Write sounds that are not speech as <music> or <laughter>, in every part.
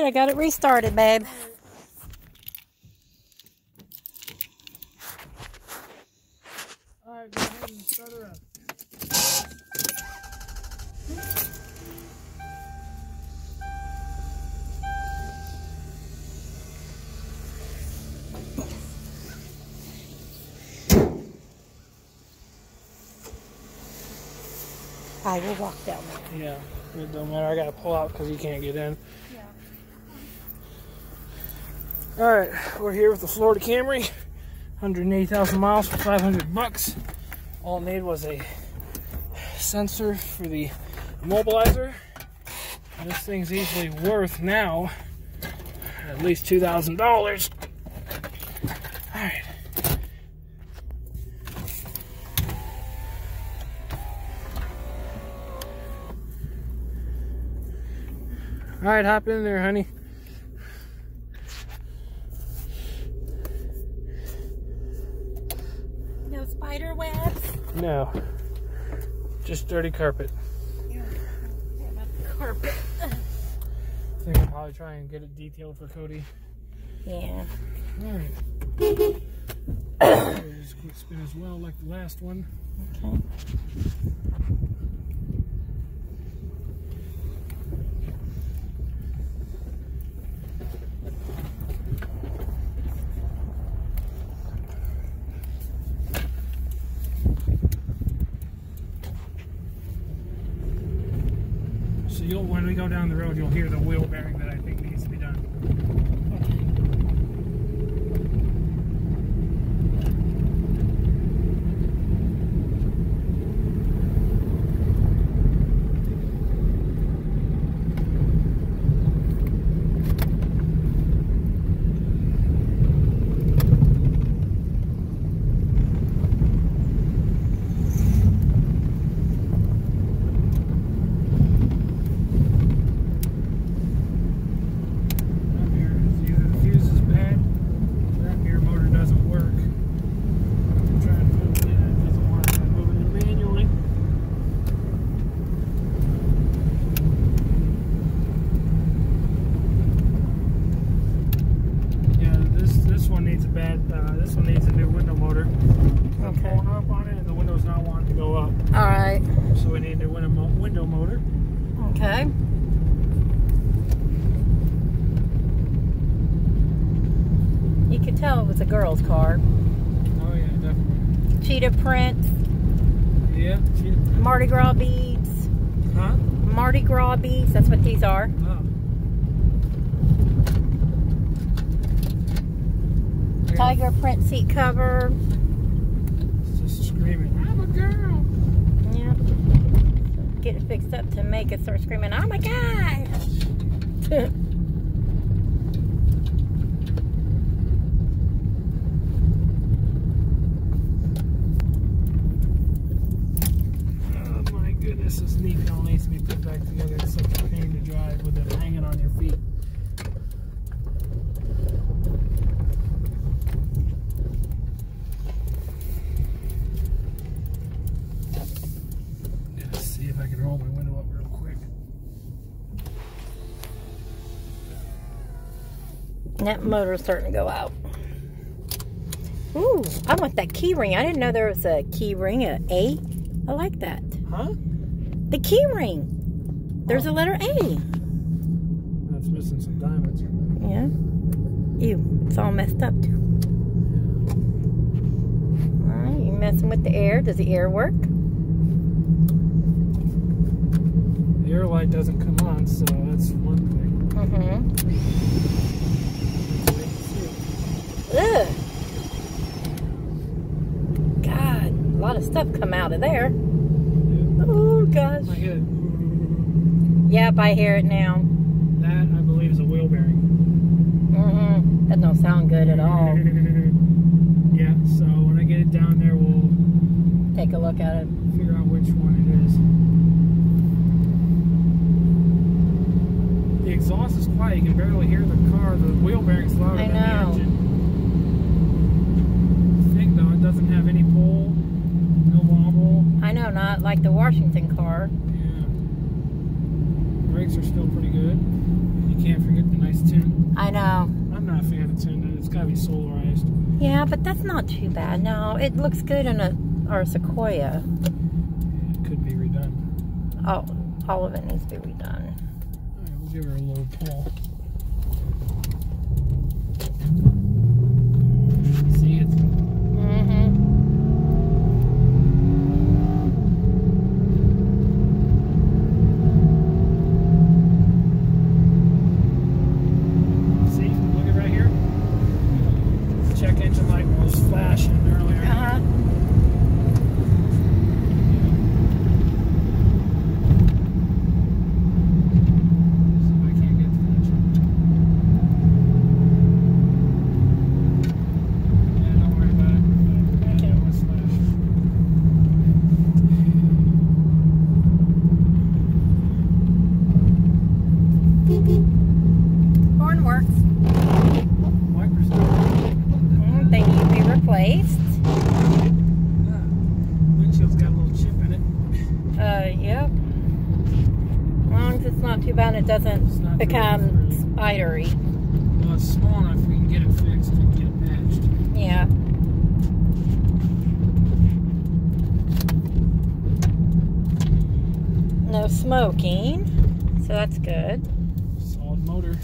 right, I got it restarted, babe. All right, go ahead and start her up. I will walk down. Yeah, it don't matter. I gotta pull out because you can't get in. All right, we're here with the Florida Camry, 180,000 miles for 500 bucks. All it needed was a sensor for the immobilizer. This thing's easily worth now at least $2,000. All right. All right, hop in there, honey. Spider webs. No, just dirty carpet. Yeah, Carpet. <laughs> I think I'll probably try and get it detailed for Cody. Yeah. All right. <coughs> Just quick spin as well, like the last one. Okay. So you'll, when we go down the road, you'll hear the wheel bearing that I think needs to be done. Up here is either the fuse is bad or up here motor doesn't work. I'm trying to move it in, it doesn't work. I'm moving it manually. Yeah, this this one needs a bad. Uh, this one needs a new window motor. I'm Okay. pulling up on it, and the window's not wanting to go up. All right. So we need a new window mo- window motor. Okay. You could tell it was a girl's car. Oh yeah, definitely. Cheetah prints, Yeah. She, Mardi Gras beads, huh? Mardi Gras beads. That's what these are. Oh. Tiger print seat cover. it's Just screaming. I'm a girl. Yeah. Get it fixed up to make it start screaming, oh my gosh! Oh my goodness, this knee panel needs to be put back together. It's such a pain to drive with it hanging on your feet. Let's see if I can roll my window up real quick. That motor's starting to go out. Ooh, I want that key ring. I didn't know there was a key ring, a A. I like that. Huh? The key ring. There's a letter A. That's missing some diamonds. Yeah. Ew, it's all messed up too. Alright, you messing with the air. Does the air work? The air light doesn't come on, so that's one thing. Mm-hmm. Wait and see. Ugh. God, a lot of stuff come out of there. Oh gosh. I hit it. Yep, I hear it now. That, I believe, is a wheel bearing. Mm-hmm. That don't sound good at all. <laughs> yeah, so when I get it down there, we'll Take a look at it. figure out which one it is. The exhaust is quiet. You can barely hear the car. The wheel bearing's louder I than know. the engine. Thing though, it doesn't have any pull, no wobble. I know, not like the Washington car. Yeah. Brakes are still pretty good. You can't forget the nice tint. I know. I'm not a fan of tinted. It's gotta be solarized. Yeah, but that's not too bad. No, it looks good in a our Sequoia. It could be redone. Oh, all of it needs to be redone. All right, we'll give her a little pull. See it? Mm-hmm. See? Look at right here. Check engine light was flashing earlier. Uh-huh. See if I can't get to that. Yeah, don't worry about it. Yeah, Okay. it was flashing. Horn works. Wipers don't. Mm, they need to be replaced. Ah, Windshield's got a little chip in it. Uh, yep. As long as it's not too bad, it doesn't become spidery. Well, it's small enough we can get it fixed and get it patched. Yeah. No smoking, so that's good. Solid motor.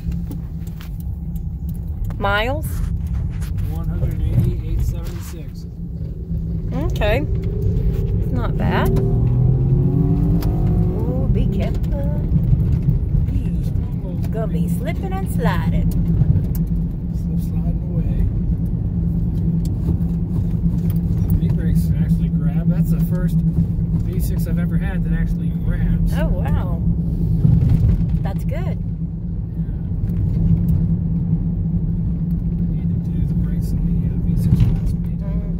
Miles? 180, 876. Okay. It's not bad. Ooh, be careful. Just one little Gonna be slipping and sliding. Slip sliding away. V-brakes actually grab. That's the first V6 I've ever had that actually grabs. Oh, wow. That's good. Need to do the brakes in the uh, V6 last speed. Mm.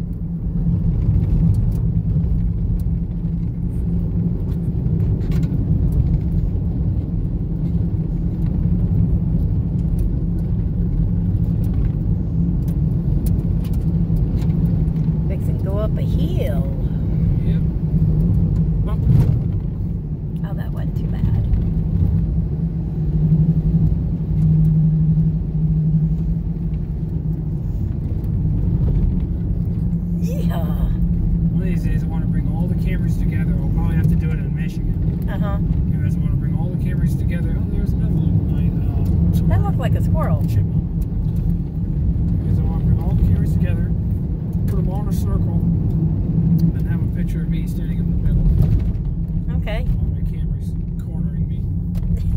Fixing to go up a hill. Yep. Bump. Oh, that wasn't too bad. Yeah. One of these days I want to bring all the cameras together. I'll probably have to do it in Michigan. Uh huh. Because I want to bring all the cameras together. Oh, there's another little night. Uh, That looked like a squirrel. chipmunk. Because I want to bring all the cameras together, put them all in a circle, and have a picture of me standing in the middle. Okay. All my cameras cornering me.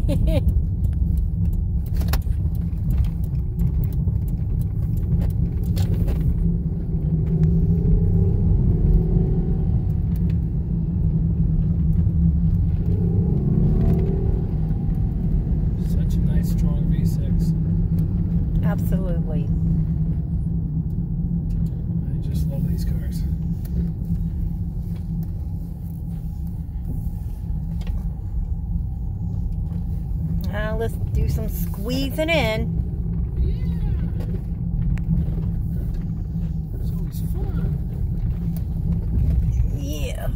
<laughs> Such a nice, strong V6. Absolutely. I just love these cars. Now let's do some squeezing in. Yeah. It's always fun. Yeah.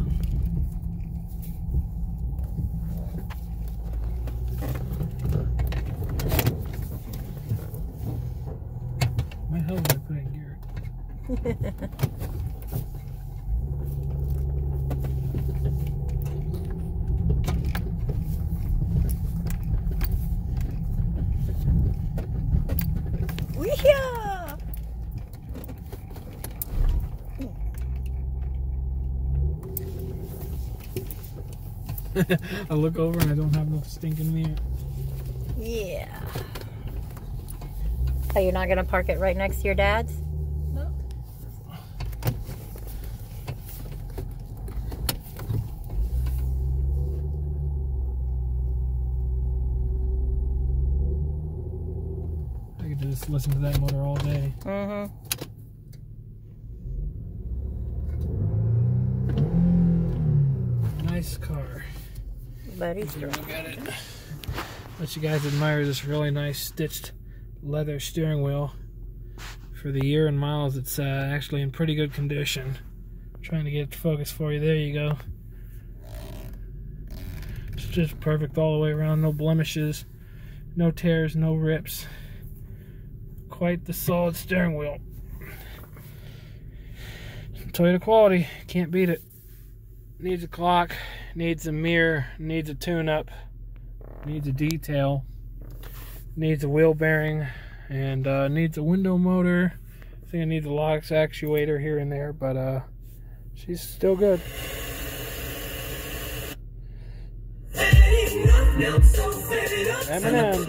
My I put in gear? Yeah. <laughs> I look over and I don't have no stinking mirror. Yeah. Oh, you're not gonna park it right next to your dad's? No. I could just listen to that motor all day. Mm-hmm. Nice car. But he's Take a look at it. Let you guys admire this really nice stitched leather steering wheel. For the year and miles, it's uh, actually in pretty good condition. Trying to get it to focus for you. There you go. It's just perfect all the way around. No blemishes, no tears, no rips. quite the solid steering wheel. Toyota quality, can't beat it. Needs a clock, needs a mirror, needs a tune-up, needs a detail, needs a wheel bearing, and uh, needs a window motor. I think it needs a locks actuator here and there, but uh, she's still good. Eminem.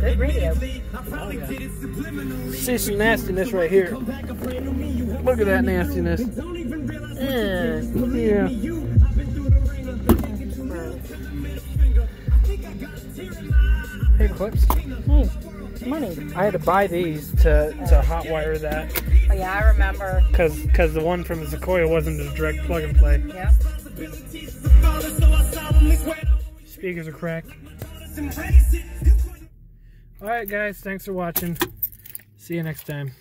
Good radio. See some nastiness right here. Look at that nastiness. Mm. Yeah. Paper clips. Hey, money. I had to buy these to, to hot wire that Oh, yeah, I remember. because because the one from the Sequoia wasn't a direct plug and play. Yeah. Speakers are cracked. All right, guys. Thanks for watching. See you next time.